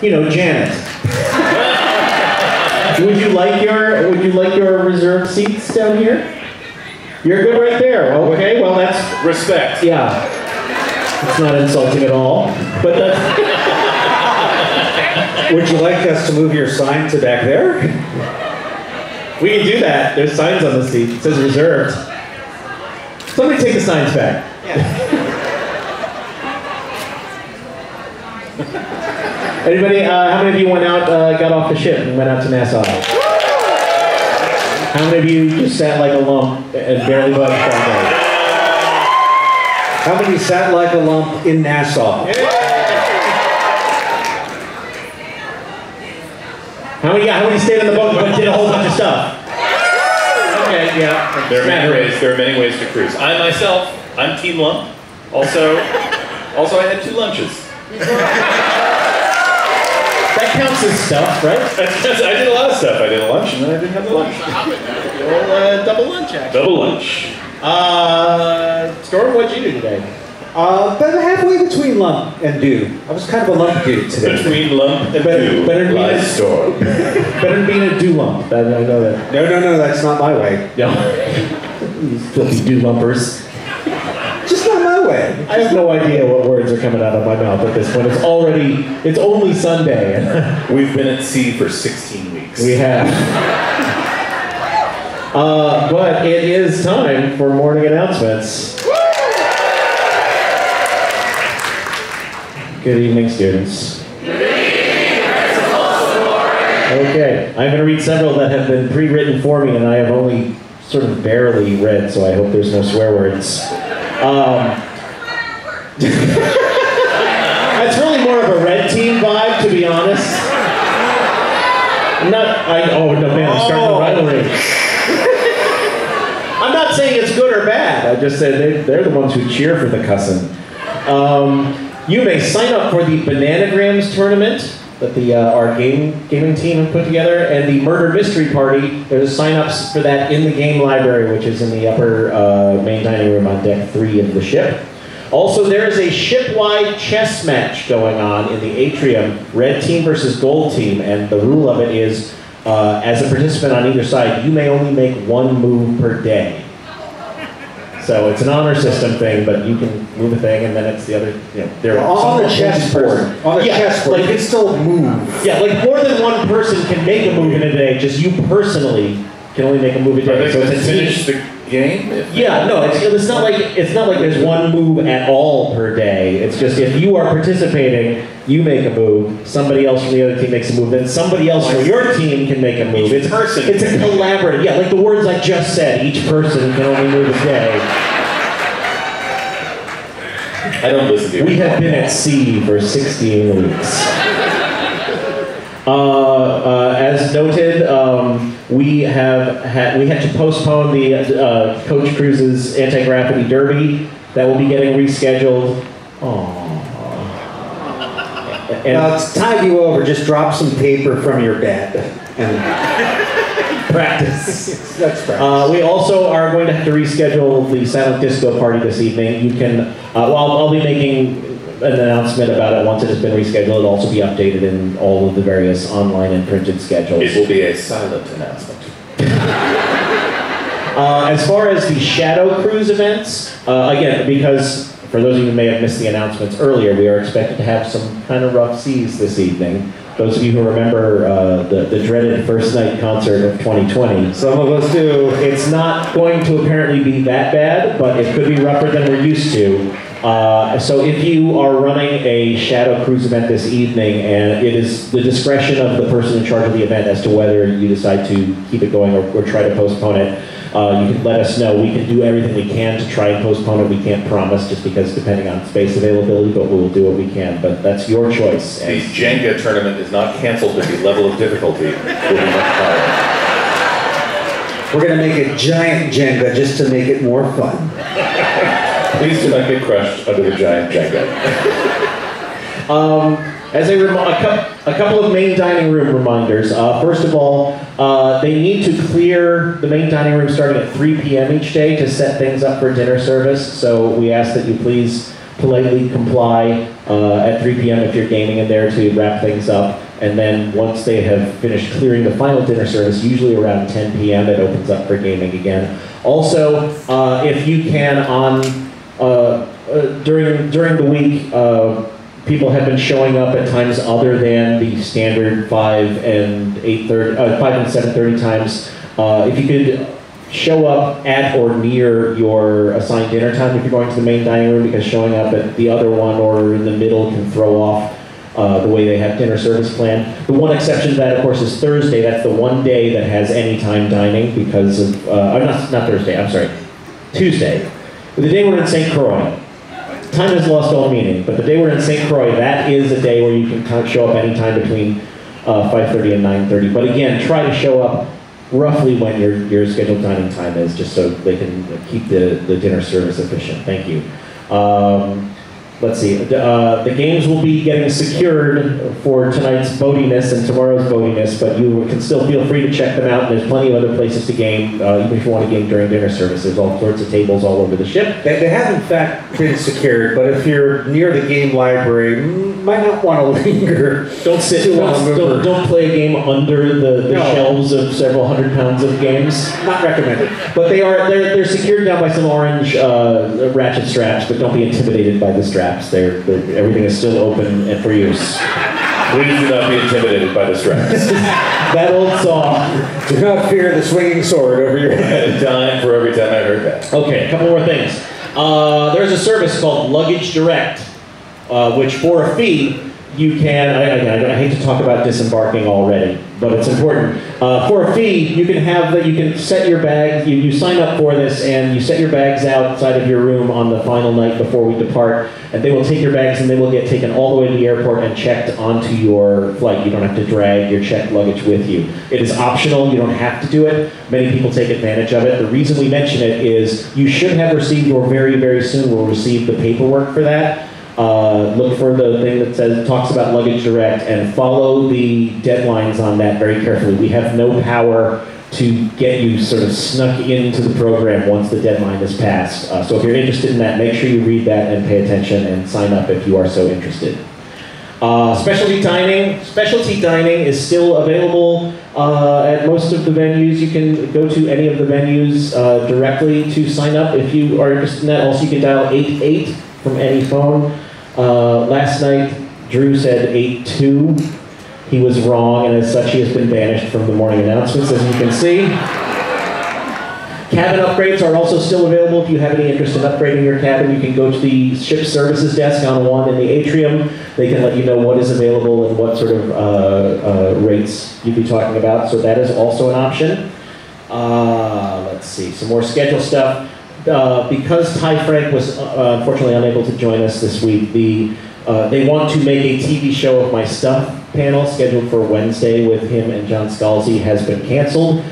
you know, Janet. would you like your Would you like your reserved seats down here? You're good right there. Okay, well that's Respect. yeah. It's not insulting at all, but that's, Would you like us to move your sign to back there? we can do that. There's signs on the seat. It says reserved. Somebody take the signs back. Anybody? Uh, how many of you went out, uh, got off the ship, and went out to Nassau? How many of you just sat like a lump and barely budged all day? How many sat like a lump in Nassau? How many? Yeah, how many stayed on the boat but did a whole bunch of stuff? Okay, yeah. There are many ways. There are many ways to cruise. I myself, I'm Team Lump. Also, also I had two lunches. That counts stuff, right? That's- that's- I did a lot of stuff. I did a lunch and then I didn't have the lunch. Well, uh, double lunch, actually. Double lunch. Uh, Storm, what'd you do today? Uh, about halfway between lump and do. I was kind of a lump dude today. Between lump and Better- dew better be lies a- storm. Better than being a do lump. That, I know that. No, no, no, that's not my way. No. These filthy dew lumpers. Just not my way. I have no idea what words are coming out of my mouth at this point. It's already, it's only Sunday. We've been at sea for 16 weeks. we have. Uh, but it is time for morning announcements. Good evening, students. Good evening. Okay, I'm going to read several that have been pre-written for me, and I have only sort of barely read, so I hope there's no swear words. Um, that's really more of a red team vibe, to be honest. I'm not. I, oh no, man! I'm starting a rivalry. I'm not saying it's good or bad. I just said they, they're the ones who cheer for the cussing. Um, you may sign up for the Bananagrams tournament that the uh, our game gaming team have put together, and the Murder Mystery Party. There's sign-ups for that in the game library, which is in the upper uh, main dining room on deck three of the ship. Also, there is a ship-wide chess match going on in the atrium, red team versus gold team, and the rule of it is, uh, as a participant on either side, you may only make one move per day. So it's an honor system thing, but you can move a thing, and then it's the other. You know, there are On the some- chessboard. On the Yeah, chessboard. like you can still move. yeah, like more than one person can make a move in a day. Just you personally can only make a move a day. So going to it's a team. finish the game? Yeah, no, it's, it's not like it's not like there's one move at all per day. It's just if you are participating, you make a move. Somebody else from the other team makes a move. Then somebody else from your team can make a move. Each It's person It's a can make a move. collaborative. Yeah, like the words I just said. Each person can only move a day. I don't listen to you. We have been at sea for 16 weeks. Uh, uh, as noted, we have had we had to postpone the uh, Coach Cruises anti-gravity derby that will be getting rescheduled. Aww. And Now it's time you over. Just drop some paper from your bed and practice. that's right. Uh, we also are going to have to reschedule the silent disco party this evening. You can, uh, well, I'll, I'll be making an announcement about it once it has been rescheduled. It'll also be updated in all of the various online and printed schedules. It will be a silent announcement. Uh, as far as the Shadow Cruise events, uh, again, because for those of you who may have missed the announcements earlier, we are expected to have some kind of rough seas this evening. Those of you who remember uh, the, the dreaded first night concert of 2020, Some of us do. It's not going to apparently be that bad, but it could be rougher than we're used to. Uh, so if you are running a Shadow Cruise event this evening, and it is the discretion of the person in charge of the event as to whether you decide to keep it going or, or try to postpone it, uh, you can let us know. We can do everything we can to try and postpone it. We can't promise just because depending on space availability, but we'll do what we can. But that's your choice. The Jenga tournament is not canceled, but the level of difficulty will be much higher. We're gonna make a giant Jenga just to make it more fun. Please do not get crushed under the giant Jenga. Um, as a, a, cou- a couple of main dining room reminders. Uh, first of all, uh, they need to clear the main dining room starting at 3 p.m. each day to set things up for dinner service. So we ask that you please politely comply uh, at 3 p.m. if you're gaming in there to wrap things up. And then once they have finished clearing the final dinner service, usually around 10 p.m., it opens up for gaming again. Also, uh, if you can on during during the week, uh, people have been showing up at times other than the standard five and eight thirty, uh, five and seven thirty times. Uh, if you could show up at or near your assigned dinner time if you're going to the main dining room, because showing up at the other one or in the middle can throw off uh, the way they have dinner service planned. The one exception to that, of course, is Thursday. That's the one day that has any time dining because of, uh, not, not Thursday, I'm sorry, Tuesday. The day we're in St. Croix. Time has lost all meaning, but the day we're in St. Croix, that is a day where you can show up anytime between uh, 5.30 and 9.30. But again, try to show up roughly when your, your scheduled dining time is, just so they can keep the, the dinner service efficient. Thank you. Um, let's see, uh, the games will be getting secured for tonight's boatiness and tomorrow's boatiness, but you can still feel free to check them out. There's plenty of other places to game, uh, even if you want to game during dinner service. There's all sorts of tables all over the ship. They, they have in fact been secured, but if you're near the game library, might not want to linger. Don't sit, Too long don't, don't play a game under the, the No. shelves of several hundred pounds of games. Not recommended. But they are they're, they're secured down by some orange uh, ratchet straps, but don't be intimidated by the straps. They're, they're, everything is still open and for use. Please do not be intimidated by the straps. that old song. Do not fear the swinging sword over your head. a dime for every time I heard that. Okay, a couple more things. Uh, there's a service called Luggage Direct, uh, which for a fee you can. I, I, I hate to talk about disembarking already, but it's important. Uh, for a fee, you can have that. You can set your bag. You, you sign up for this, and you set your bags outside of your room on the final night before we depart. And they will take your bags, and they will get taken all the way to the airport and checked onto your flight. You don't have to drag your checked luggage with you. It is optional. You don't have to do it. Many people take advantage of it. The reason we mention it is you should have received, or very, very soon will receive the paperwork for that. Uh, look for the thing that says talks about luggage direct and follow the deadlines on that very carefully. We have no power to get you sort of snuck into the program once the deadline is passed. Uh, so if you're interested in that, make sure you read that and pay attention and sign up if you are so interested. Uh, specialty dining. Specialty dining is still available uh, at most of the venues. You can go to any of the venues uh, directly to sign up if you are interested in that. Also, you can dial 88 from any phone. Uh, last night, Drew said 8-2. He was wrong, and as such, he has been banished from the morning announcements, as you can see. Cabin upgrades are also still available. If you have any interest in upgrading your cabin, you can go to the ship services desk on one in the atrium. They can let you know what is available and what sort of uh, uh, rates you'd be talking about. So that is also an option. Uh, let's see, some more schedule stuff. Uh, because Ty Frank was uh, unfortunately unable to join us this week, the uh, they want to make a TV show of my stuff panel scheduled for Wednesday with him and John Scalzi has been canceled.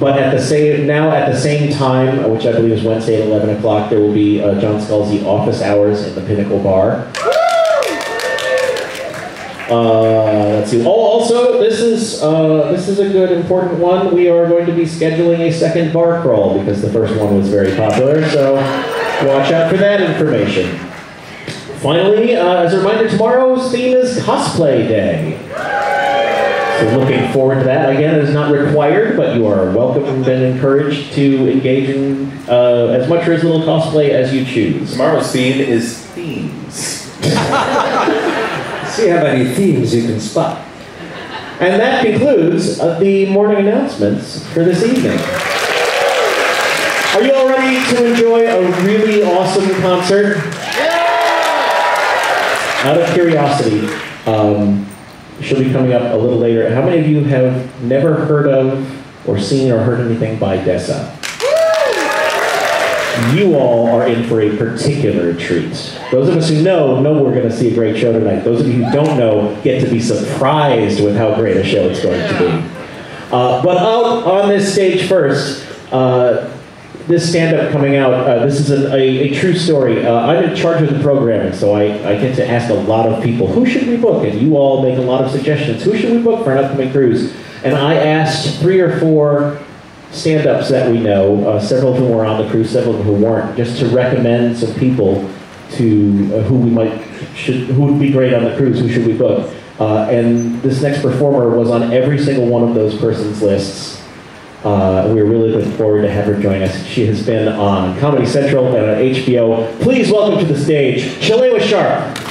But at the same now at the same time, uh, which I believe is Wednesday at 11 o'clock, there will be uh, John Scalzi office hours in the Pinnacle Bar. Uh, let's see. Oh, also, this is uh, this is a good important one. We are going to be scheduling a second bar crawl because the first one was very popular. So watch out for that information. Finally, uh, as a reminder, tomorrow's theme is cosplay day. So looking forward to that. Again, it is not required, but you are welcome and encouraged to engage in uh, as much or as little cosplay as you choose. Tomorrow's theme is themes. See how many themes you can spot. And that concludes uh, the morning announcements for this evening. Are you all ready to enjoy a really awesome concert? Yeah! Out of curiosity, um, she'll be coming up a little later. How many of you have never heard of or seen or heard anything by Dessa? You all are in for a particular treat. Those of us who know, know we're going to see a great show tonight. Those of you who don't know get to be surprised with how great a show it's going to be. Uh, but out on this stage first, uh, this stand-up coming out, uh, this is an, a, a true story. Uh, I'm in charge of the programming, so I, I get to ask a lot of people, who should we book? And you all make a lot of suggestions. Who should we book for an upcoming cruise? And I asked three or four stand-ups that we know, uh, several of whom were on the cruise, several of whom weren't, just to recommend some people to uh, who we might should who would be great on the cruise, who should we book. Uh, and this next performer was on every single one of those persons' lists. Uh, we're really looking forward to have her join us. She has been on Comedy Central and on HBO. Please welcome to the stage Shalewa Sharpe.